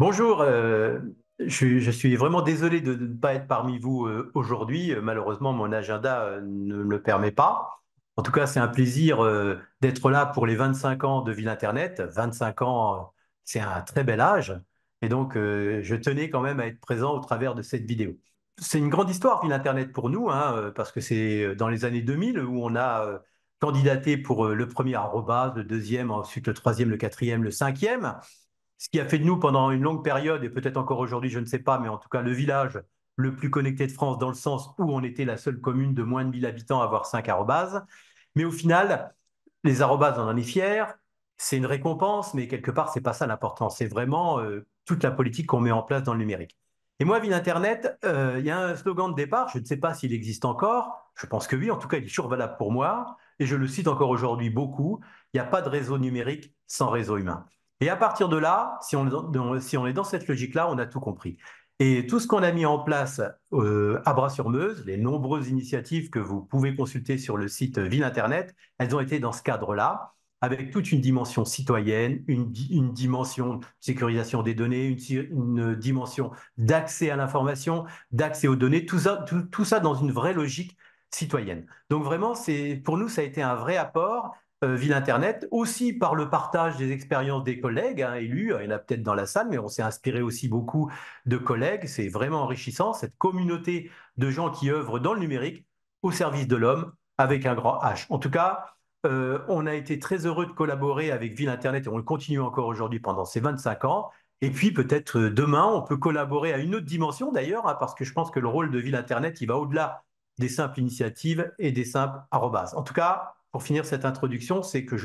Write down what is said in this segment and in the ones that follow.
Bonjour, euh, je, suis vraiment désolé de ne pas être parmi vous euh, aujourd'hui. Euh, Malheureusement, mon agenda ne me le permet pas. En tout cas, c'est un plaisir d'être là pour les 25 ans de Ville Internet. 25 ans, c'est un très bel âge. Et donc, je tenais quand même à être présent au travers de cette vidéo. C'est une grande histoire, Ville Internet, pour nous, hein, parce que c'est dans les années 2000 où on a candidaté pour le premier arrobase, le deuxième, ensuite le troisième, le quatrième, le cinquième. Ce qui a fait de nous pendant une longue période, et peut-être encore aujourd'hui, je ne sais pas, mais en tout cas le village le plus connecté de France dans le sens où on était la seule commune de moins de 1000 habitants à avoir 5 arrobases. Mais au final, les arrobases, on en est fiers. C'est une récompense, mais quelque part, c'est pas ça l'important. C'est vraiment euh, toute la politique qu'on met en place dans le numérique. Et moi, Ville Internet, euh, il y a un slogan de départ, je ne sais pas s'il existe encore, je pense que oui, en tout cas, il est toujours valable pour moi, et je le cite encore aujourd'hui beaucoup, il n'y a pas de réseau numérique sans réseau humain. Et à partir de là, si on, est dans cette logique-là, on a tout compris. Et tout ce qu'on a mis en place euh, à Bras-sur-Meuse, les nombreuses initiatives que vous pouvez consulter sur le site Ville Internet, elles ont été dans ce cadre-là, avec toute une dimension citoyenne, une, dimension de sécurisation des données, une, dimension d'accès à l'information, d'accès aux données, tout ça, tout, ça dans une vraie logique citoyenne. Donc vraiment, pour nous, ça a été un vrai apport Ville Internet, aussi par le partage des expériences des collègues hein, élus. Il y en a peut-être dans la salle, mais on s'est inspiré aussi beaucoup de collègues. C'est vraiment enrichissant, cette communauté de gens qui œuvrent dans le numérique au service de l'homme avec un grand H. En tout cas, euh, on a été très heureux de collaborer avec Ville Internet et on le continue encore aujourd'hui pendant ces 25 ans. Et puis peut-être euh, demain, on peut collaborer à une autre dimension d'ailleurs, hein, parce que je pense que le rôle de Ville Internet, il va au-delà des simples initiatives et des simples arrobas. En tout cas, pour finir cette introduction, c'est que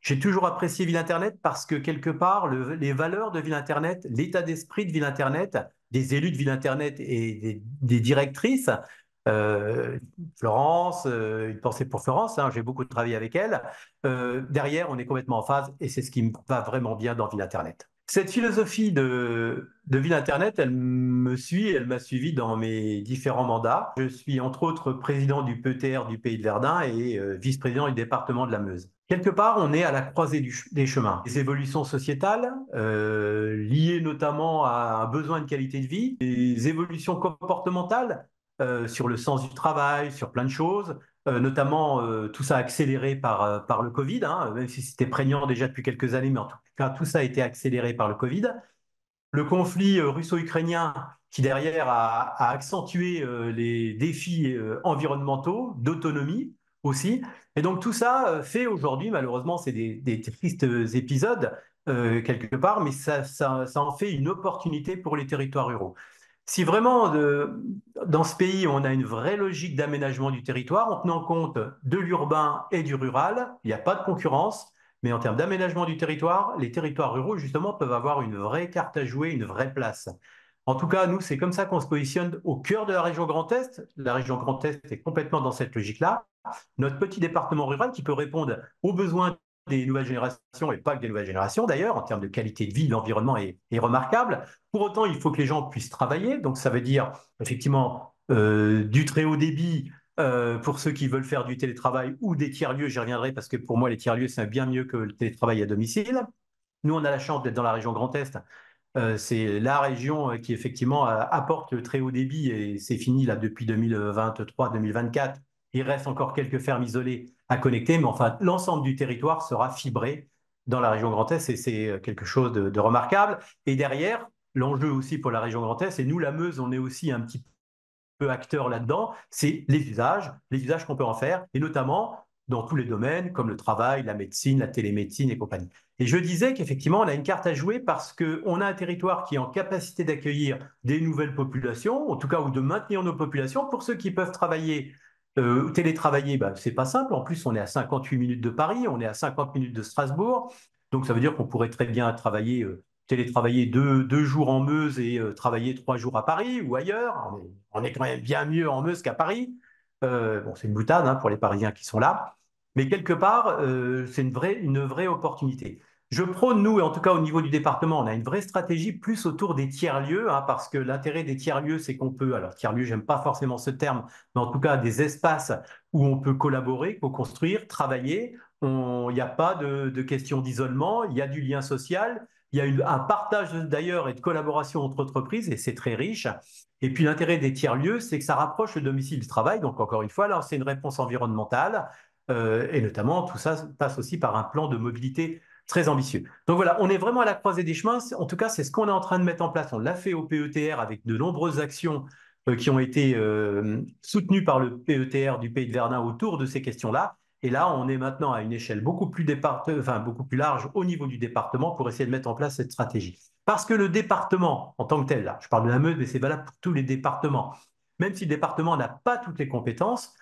j'ai toujours apprécié Ville Internet parce que quelque part, le, les valeurs de Ville Internet, l'état d'esprit de Ville Internet, des élus de Ville Internet et des, des directrices, euh, Florence, euh, une pensée pour Florence, hein, j'ai beaucoup travaillé avec elle. Euh, derrière, on est complètement en phase et c'est ce qui me va vraiment bien dans Ville Internet. Cette philosophie de, de Ville Internet, elle me suit, elle m'a suivi dans mes différents mandats. Je suis entre autres président du PETR du Pays de Verdun et euh, vice-président du département de la Meuse. Quelque part, on est à la croisée des chemins. Les évolutions sociétales, euh, liées notamment à un besoin de qualité de vie, des évolutions comportementales euh, sur le sens du travail, sur plein de choses, notamment tout ça accéléré par, par le Covid, hein, même si c'était prégnant déjà depuis quelques années, mais en tout cas, tout ça a été accéléré par le Covid. Le conflit russo-ukrainien qui derrière a, accentué les défis environnementaux, d'autonomie aussi. Et donc tout ça fait aujourd'hui, malheureusement, c'est des, tristes épisodes euh, quelque part, mais ça, en fait une opportunité pour les territoires ruraux. Si vraiment dans ce pays, on a une vraie logique d'aménagement du territoire, en tenant compte de l'urbain et du rural, il n'y a pas de concurrence, mais en termes d'aménagement du territoire, les territoires ruraux, justement, peuvent avoir une vraie carte à jouer, une vraie place. En tout cas, nous, c'est comme ça qu'on se positionne au cœur de la région Grand Est. La région Grand Est est complètement dans cette logique-là. Notre petit département rural qui peut répondre aux besoins des nouvelles générations, et pas que des nouvelles générations d'ailleurs, en termes de qualité de vie, l'environnement est, remarquable. Pour autant, il faut que les gens puissent travailler, donc ça veut dire effectivement euh, du très haut débit euh, pour ceux qui veulent faire du télétravail ou des tiers-lieux, j'y reviendrai parce que pour moi les tiers-lieux c'est bien mieux que le télétravail à domicile. Nous on a la chance d'être dans la région Grand Est, c'est la région qui effectivement apporte le très haut débit et c'est fini là depuis 2023-2024 il reste encore quelques fermes isolées à connecter, mais enfin, l'ensemble du territoire sera fibré dans la région Grand Est et c'est quelque chose de, de remarquable. Et derrière, l'enjeu aussi pour la région Grand Est, et nous, la Meuse, on est aussi un petit peu acteur là-dedans, c'est les usages, les usages qu'on peut en faire, et notamment dans tous les domaines, comme le travail, la médecine, la télémédecine et compagnie. Et je disais qu'effectivement, on a une carte à jouer parce qu'on a un territoire qui est en capacité d'accueillir des nouvelles populations, en tout cas, ou de maintenir nos populations, pour ceux qui peuvent travailler euh, télétravailler, bah, c'est pas simple. En plus, on est à 58 minutes de Paris, on est à 50 minutes de Strasbourg. Donc, ça veut dire qu'on pourrait très bien travailler, euh, télétravailler deux, deux, jours en Meuse et euh, travailler trois jours à Paris ou ailleurs. On est, quand même bien mieux en Meuse qu'à Paris. Euh, bon, c'est une boutade hein, pour les Parisiens qui sont là. Mais quelque part, euh, c'est une vraie, une vraie opportunité. Je prône, nous, et en tout cas au niveau du département, on a une vraie stratégie plus autour des tiers-lieux, hein, parce que l'intérêt des tiers-lieux, c'est qu'on peut, alors tiers-lieux, j'aime pas forcément ce terme, mais en tout cas des espaces où on peut collaborer, co-construire, travailler. Il n'y a pas de, de question d'isolement, il y a du lien social. Il y a un partage d'ailleurs et de collaboration entre entreprises et c'est très riche. Et puis l'intérêt des tiers-lieux, c'est que ça rapproche le domicile du travail. Donc encore une fois, là, c'est une réponse environnementale. Euh, et notamment, tout ça passe aussi par un plan de mobilité très ambitieux. Donc voilà, on est vraiment à la croisée des chemins. En tout cas, c'est ce qu'on est en train de mettre en place. On l'a fait au PETR avec de nombreuses actions euh, qui ont été euh, soutenues par le PETR du Pays de Verdun autour de ces questions-là. Et là, on est maintenant à une échelle beaucoup plus, beaucoup plus large au niveau du département pour essayer de mettre en place cette stratégie. Parce que le département, en tant que tel, là, je parle de la Meuse, mais c'est valable pour tous les départements, même si le département n'a pas toutes les compétences,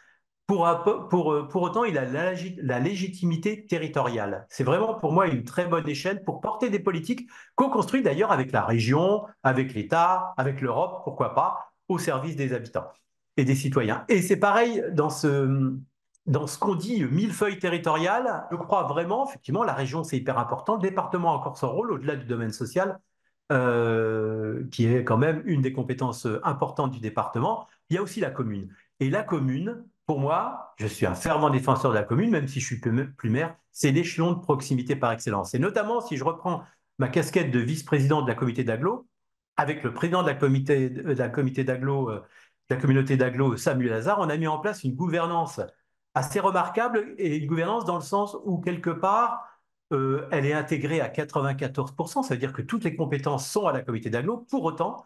pour, pour, autant, il a la, légitimité territoriale. C'est vraiment pour moi une très bonne échelle pour porter des politiques co-construites d'ailleurs avec la région, avec l'État, avec l'Europe, pourquoi pas, au service des habitants et des citoyens. Et c'est pareil dans ce, dans ce qu'on dit millefeuille territorial, je crois vraiment, effectivement, la région, c'est hyper important. Le département a encore son rôle, au-delà du domaine social, euh, qui est quand même une des compétences importantes du département. Il y a aussi la commune. Et la commune, pour moi, je suis un fervent défenseur de la commune, même si je suis plus maire, c'est l'échelon de proximité par excellence. Et notamment, si je reprends ma casquette de vice-président de la comité d'agglo, avec le président de la comité, comité d'agglo, euh, de la communauté d'agglo, Samuel Lazare, on a mis en place une gouvernance assez remarquable et une gouvernance dans le sens où quelque part, euh, elle est intégrée à 94%, ça veut dire que toutes les compétences sont à la comité d'agglo. Pour autant,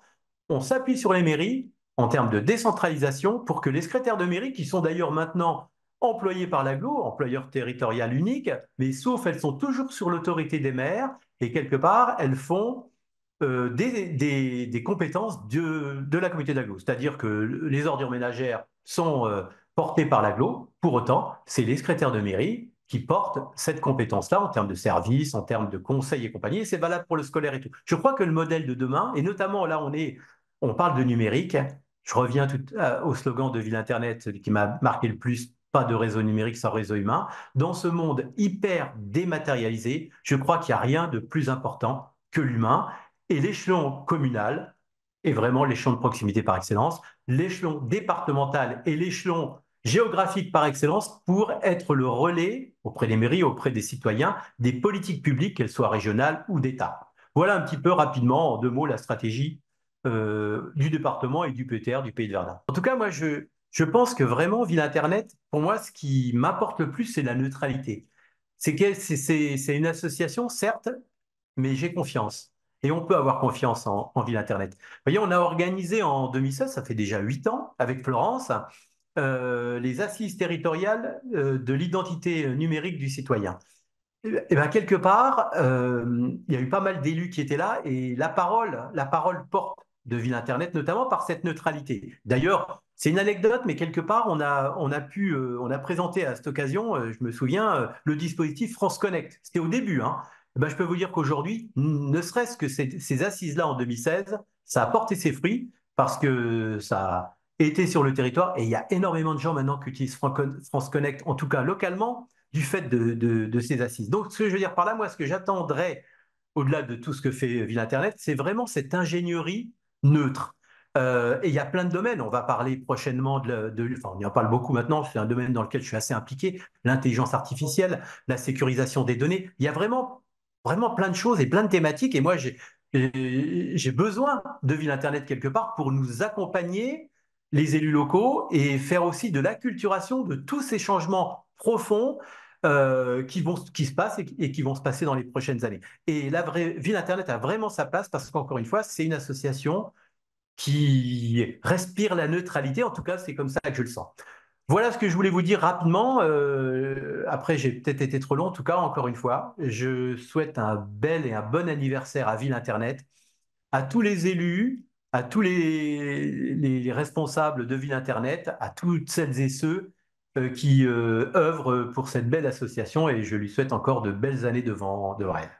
on s'appuie sur les mairies en termes de décentralisation pour que les secrétaires de mairie, qui sont d'ailleurs maintenant employés par l'agglo, employeur territorial unique, mais sauf elles sont toujours sur l'autorité des maires et quelque part, elles font euh, des, compétences de, la comité d'agglo. C'est-à-dire que les ordures ménagères sont euh, porté par l'aglo. Pour autant, c'est les secrétaires de mairie qui portent cette compétence-là en termes de services, en termes de conseils et compagnie. Et c'est valable pour le scolaire et tout. Je crois que le modèle de demain, et notamment là, on est, on parle de numérique. Je reviens tout, euh, au slogan de Ville Internet qui m'a marqué le plus. Pas de réseau numérique sans réseau humain. Dans ce monde hyper dématérialisé, je crois qu'il n'y a rien de plus important que l'humain. Et l'échelon communal est vraiment l'échelon de proximité par excellence l'échelon départemental et l'échelon géographique par excellence pour être le relais auprès des mairies, auprès des citoyens, des politiques publiques, qu'elles soient régionales ou d'État. Voilà un petit peu rapidement, en deux mots, la stratégie euh, du département et du PTR du Pays de Verdun. En tout cas, moi, je, je pense que vraiment, Ville Internet, pour moi, ce qui m'apporte le plus, c'est la neutralité. C'est une association, certes, mais j'ai confiance. Et on peut avoir confiance en, Ville Internet. Vous voyez, on a organisé en 2016, ça fait déjà huit ans, avec Florence, euh, les assises territoriales euh, de l'identité numérique du citoyen. Et bien, quelque part, il y a eu pas mal d'élus qui étaient là et la parole, la parole porte de Ville Internet, notamment par cette neutralité. D'ailleurs, c'est une anecdote, mais quelque part, on a, on a pu, on a présenté à cette occasion, je me souviens, le dispositif France Connect. C'était au début, hein, eh ben, je peux vous dire qu'aujourd'hui, ne serait-ce que ces, assises-là en 2016, ça a porté ses fruits parce que ça a été sur le territoire et il y a énormément de gens maintenant qui utilisent France Connect, en tout cas localement, du fait de, ces assises. Donc, ce que je veux dire par là, moi, ce que j'attendrais au-delà de tout ce que fait Ville Internet, c'est vraiment cette ingénierie neutre. Euh, et il y a plein de domaines. On va parler prochainement de, de, enfin, on y en parle beaucoup maintenant. C'est un domaine dans lequel je suis assez impliqué. L'intelligence artificielle, la sécurisation des données. Il y a vraiment vraiment plein de choses et plein de thématiques. Et moi, j'ai besoin de Ville Internet quelque part pour nous accompagner, les élus locaux, et faire aussi de l'acculturation de tous ces changements profonds euh, qui, vont, qui se passent et, qui vont se passer dans les prochaines années. Et la Ville Internet a vraiment sa place parce qu'encore une fois, c'est une association qui respire la neutralité. En tout cas, c'est comme ça que je le sens. Voilà ce que je voulais vous dire rapidement. Euh, après, j'ai peut-être été trop long. En tout cas, encore une fois, je souhaite un bel et un bon anniversaire à Ville Internet, à tous les élus, à tous les, responsables de Ville Internet, à toutes celles et ceux qui euh, œuvrent pour cette belle association et je lui souhaite encore de belles années devant, de rêve.